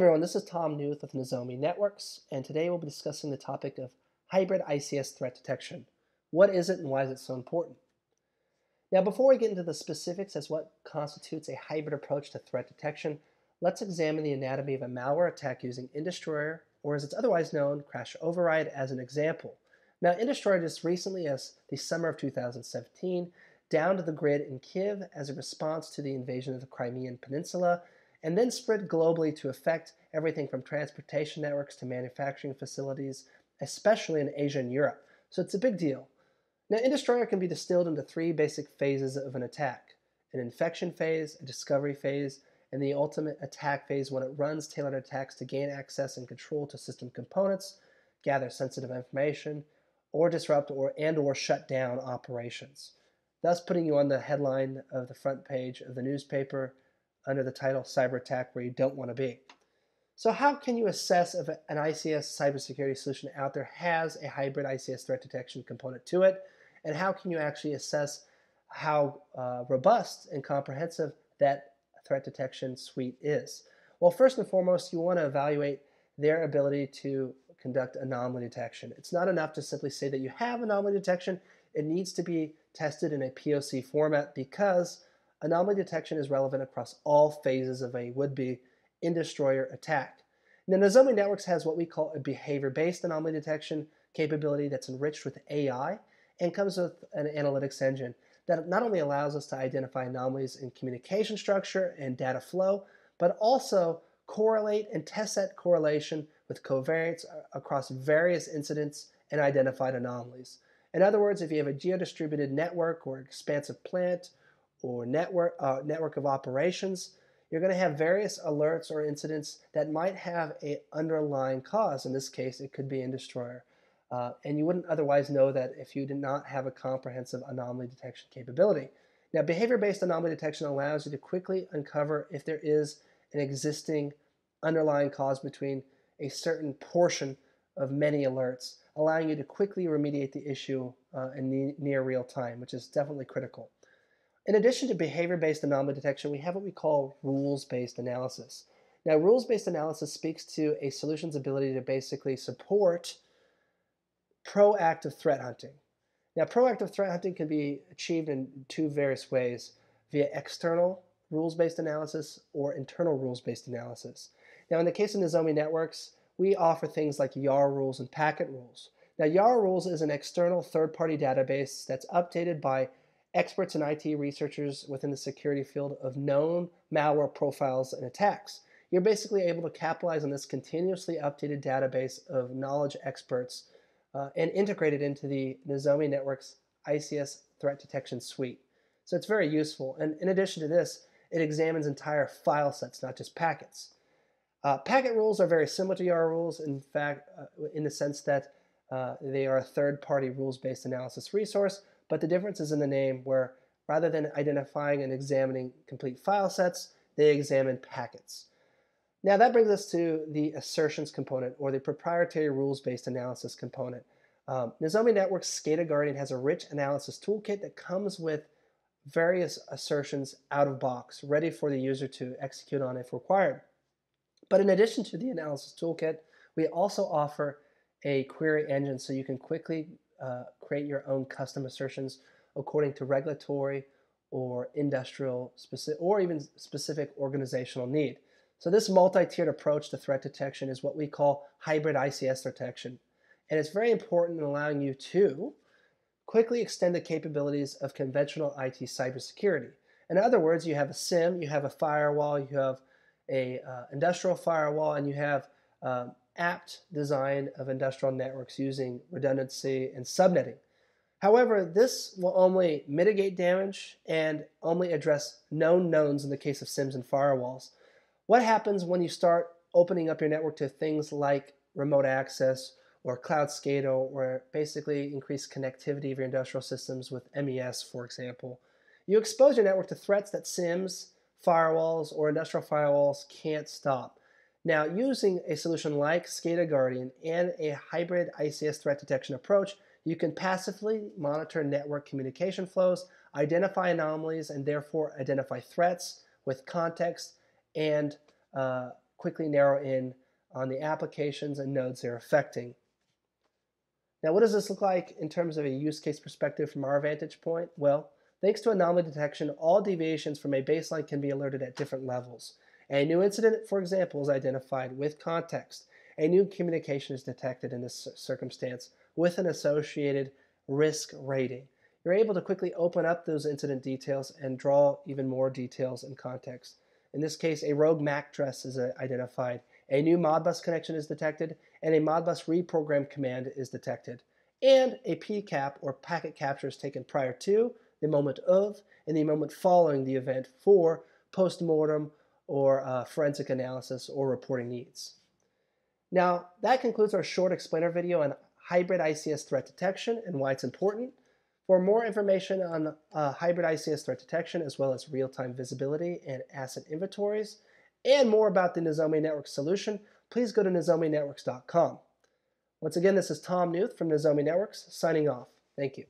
everyone, this is Tom Newth with Nozomi Networks, and today we'll be discussing the topic of hybrid ICS threat detection. What is it and why is it so important? Now, before we get into the specifics as what constitutes a hybrid approach to threat detection, let's examine the anatomy of a malware attack using Industroyer, or as it's otherwise known, Crash Override, as an example. Now, Industroyer just recently, as the summer of 2017, downed the grid in Kiev as a response to the invasion of the Crimean Peninsula and then spread globally to affect everything from transportation networks to manufacturing facilities, especially in Asia and Europe. So it's a big deal. Now, Industroyer can be distilled into three basic phases of an attack an infection phase, a discovery phase, and the ultimate attack phase when it runs tailored attacks to gain access and control to system components, gather sensitive information, or disrupt or and or shut down operations. Thus putting you on the headline of the front page of the newspaper under the title cyber attack where you don't want to be. So how can you assess if an ICS cybersecurity solution out there has a hybrid ICS threat detection component to it? And how can you actually assess how uh, robust and comprehensive that threat detection suite is? Well, first and foremost, you want to evaluate their ability to conduct anomaly detection. It's not enough to simply say that you have anomaly detection. It needs to be tested in a POC format because anomaly detection is relevant across all phases of a would-be Industroyer attack. Now, Nozomi Networks has what we call a behavior-based anomaly detection capability that's enriched with AI and comes with an analytics engine that not only allows us to identify anomalies in communication structure and data flow, but also correlate and test that correlation with covariance across various incidents and identified anomalies. In other words, if you have a geo-distributed network or expansive plant or network, uh, network of operations, you're going to have various alerts or incidents that might have an underlying cause. In this case, it could be Industroyer. Uh, and you wouldn't otherwise know that if you did not have a comprehensive anomaly detection capability. Now, behavior-based anomaly detection allows you to quickly uncover if there is an existing underlying cause between a certain portion of many alerts, allowing you to quickly remediate the issue uh, in near real time, which is definitely critical. In addition to behavior-based anomaly detection, we have what we call rules-based analysis. Now, rules-based analysis speaks to a solution's ability to basically support proactive threat hunting. Now, proactive threat hunting can be achieved in two various ways, via external rules-based analysis or internal rules-based analysis. Now, in the case of Nozomi Networks, we offer things like YARA rules and packet rules. Now, YARA rules is an external third-party database that's updated by experts and IT researchers within the security field of known malware profiles and attacks. You're basically able to capitalize on this continuously updated database of knowledge experts uh, and integrate it into the Nozomi Network's ICS threat detection suite. So it's very useful. And in addition to this, it examines entire file sets, not just packets. Uh, packet rules are very similar to YARA rules, in fact, uh, in the sense that uh, they are a third-party rules-based analysis resource, but the difference is in the name where rather than identifying and examining complete file sets, they examine packets. Now that brings us to the assertions component or the proprietary rules-based analysis component. Um, Nozomi Network's SCADA Guardian has a rich analysis toolkit that comes with various assertions out of box, ready for the user to execute on if required. But in addition to the analysis toolkit, we also offer a query engine so you can quickly uh, create your own custom assertions according to regulatory or industrial specific or even specific organizational need. So this multi-tiered approach to threat detection is what we call hybrid ICS detection. And it's very important in allowing you to quickly extend the capabilities of conventional IT cybersecurity. In other words, you have a SIEM, you have a firewall, you have a uh, industrial firewall, and you have um, apt design of industrial networks using redundancy and subnetting. However, this will only mitigate damage and only address known knowns in the case of SIEMs and firewalls. What happens when you start opening up your network to things like remote access or cloud SCADA or basically increased connectivity of your industrial systems with MES, for example? You expose your network to threats that SIEMs, firewalls, or industrial firewalls can't stop. Now, using a solution like SCADA Guardian and a hybrid ICS threat detection approach, you can passively monitor network communication flows, identify anomalies, and therefore identify threats with context and uh, quickly narrow in on the applications and nodes they're affecting. Now, what does this look like in terms of a use case perspective from our vantage point? Well, thanks to anomaly detection, all deviations from a baseline can be alerted at different levels. A new incident, for example, is identified with context. A new communication is detected in this circumstance with an associated risk rating. You're able to quickly open up those incident details and draw even more details and context. In this case, a rogue MAC address is uh, identified, a new Modbus connection is detected, and a Modbus reprogram command is detected. And a PCAP or packet capture is taken prior to, the moment of, and the moment following the event for post-mortem or uh, forensic analysis or reporting needs. Now, that concludes our short explainer video on hybrid ICS threat detection and why it's important. For more information on uh, hybrid ICS threat detection, as well as real-time visibility and asset inventories, and more about the Nozomi Network solution, please go to nozominetworks.com. Once again, this is Tom Knuth from Nozomi Networks, signing off. Thank you.